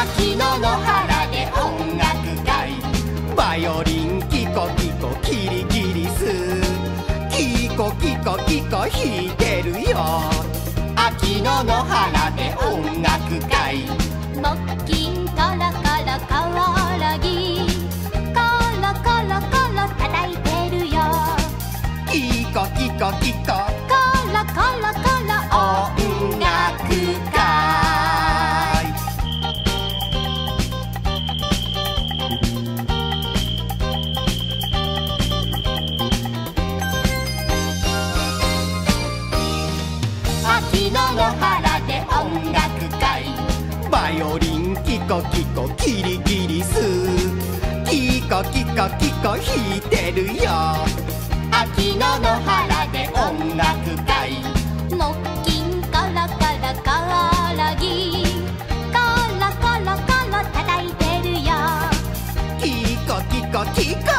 秋の原で音楽会。バイオリンキコキコキリギリス。キコキコキコ弾いてるよ秋の野原で音楽会木金コロコロコオロギコロコロコロ叩いてるよキコキコキココロコロコロ日野原で音楽会。バイオリンキコキコキリギリス。キコキコキコ弾いてるよ。秋野の原で音楽会。木琴カラカラカラギ。カラカラカラ叩いてるよ。キコキコキコ